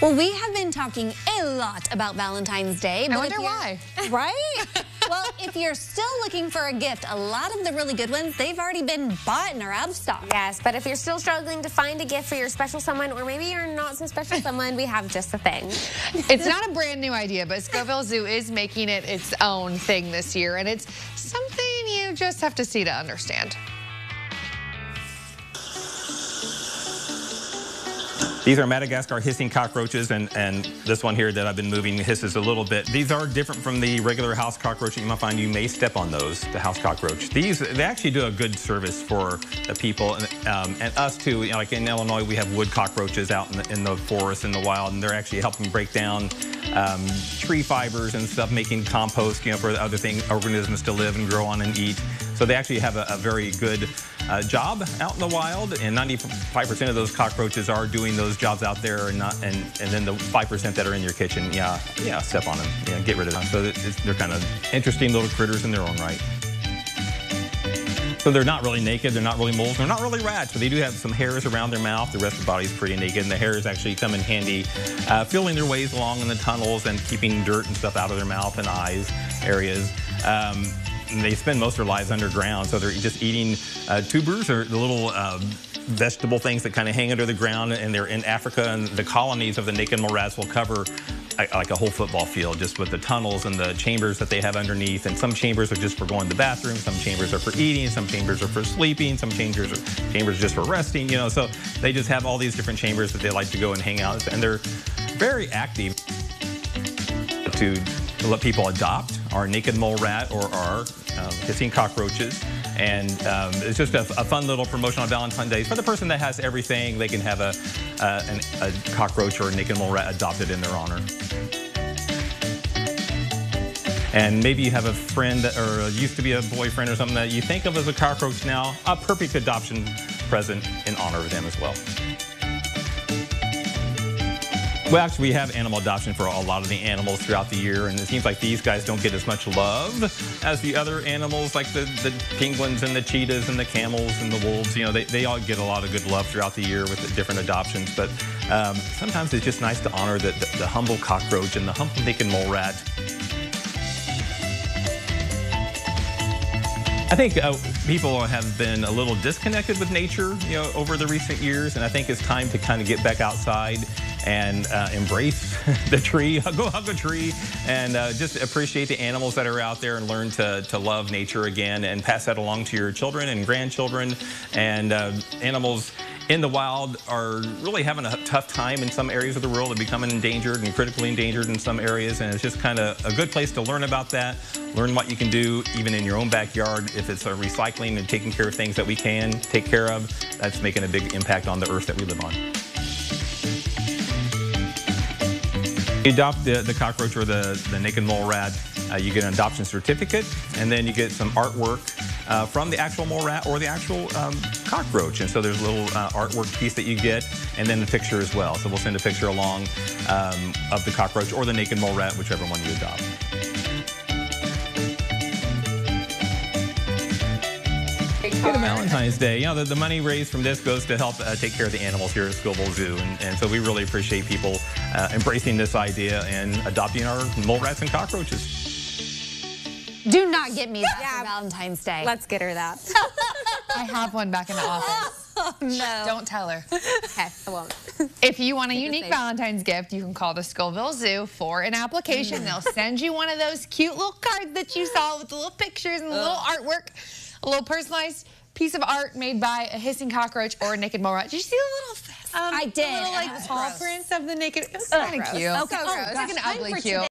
Well, we have been talking a lot about Valentine's Day. I wonder why. Right? well, if you're still looking for a gift, a lot of the really good ones, they've already been bought and are out of stock. Yes, but if you're still struggling to find a gift for your special someone, or maybe you're not so special someone, we have just the thing. It's not a brand new idea, but Scovill Zoo is making it its own thing this year, and it's something you just have to see to understand. These are Madagascar hissing cockroaches, and, and this one here that I've been moving hisses a little bit. These are different from the regular house cockroach that you might find. You may step on those, the house cockroach. These, they actually do a good service for the people and, um, and us too. You know, like in Illinois, we have wood cockroaches out in the, in the forest, in the wild, and they're actually helping break down um, tree fibers and stuff, making compost, you know, for other things, organisms to live and grow on and eat. So they actually have a, a very good uh, job out in the wild, and 95% of those cockroaches are doing those jobs out there, and not, and and then the 5% that are in your kitchen, yeah, yeah, step on them, yeah, get rid of them. So they're kind of interesting little critters in their own right. So they're not really naked, they're not really moles, they're not really rats, but they do have some hairs around their mouth. The rest of the body is pretty naked, and the hairs actually come in handy, uh, feeling their ways along in the tunnels and keeping dirt and stuff out of their mouth and eyes areas. Um, they spend most of their lives underground, so they're just eating uh, tubers or the little uh, vegetable things that kind of hang under the ground, and they're in Africa, and the colonies of the naked mole rats will cover like a whole football field just with the tunnels and the chambers that they have underneath. And some chambers are just for going to the bathroom some chambers are for eating some chambers are for sleeping some chambers are chambers just for resting you know. So they just have all these different chambers that they like to go and hang out and they're very active to let people adopt our naked mole rat or our um, cockroaches. And um, it's just a, a, fun little promotion on Valentine's Day. For the person that has everything, they can have a, uh, an, a cockroach or a naked mole rat adopted in their honor. And maybe you have a friend that, or used to be a boyfriend or something that you think of as a cockroach now, a perfect adoption present in honor of them as well. Well, actually, we have animal adoption for a lot of the animals throughout the year, and it seems like these guys don't get as much love as the other animals, like the, the penguins and the cheetahs and the camels and the wolves. You know, they, they all get a lot of good love throughout the year with the different adoptions, but um, sometimes it's just nice to honor the, the, the humble cockroach and the humble naked mole rat. I think uh, people have been a little disconnected with nature, you know, over the recent years, and I think it's time to kind of get back outside and uh, embrace the tree, go hug a tree, and uh, just appreciate the animals that are out there and learn to, to love nature again and pass that along to your children and grandchildren. And uh, animals in the wild are really having a tough time in some areas of the world. They're becoming endangered and critically endangered in some areas, and it's just kind of a good place to learn about that, learn what you can do even in your own backyard. If it's a recycling and taking care of things that we can take care of, that's making a big impact on the earth that we live on. You adopt the, the cockroach or the, the naked mole rat, uh, you get an adoption certificate, and then you get some artwork uh, from the actual mole rat or the actual um, cockroach. And so there's a little uh, artwork piece that you get, and then the picture as well. So we'll send a picture along um, of the cockroach or the naked mole rat, whichever one you adopt. Good Valentine's Day. You know, the, the, money raised from this goes to help uh, take care of the animals here at Scovill Zoo. And, and so we really appreciate people uh, embracing this idea and adopting our mole rats and cockroaches. Do not get me that yeah. for Valentine's Day. Let's get her that. I have one back in the office. Oh, no. Don't tell her. Okay, I won't. If you want a unique Valentine's gift, you can call the Scovill Zoo for an application. They'll send you one of those cute little cards that you saw with the little pictures and the little artwork a little personalized piece of art made by a hissing cockroach or a naked mole rat. Did you see the little? Um, I did. Little like paw prints of the naked. It was kind of cute. Okay, so gross. Like an ugly cute.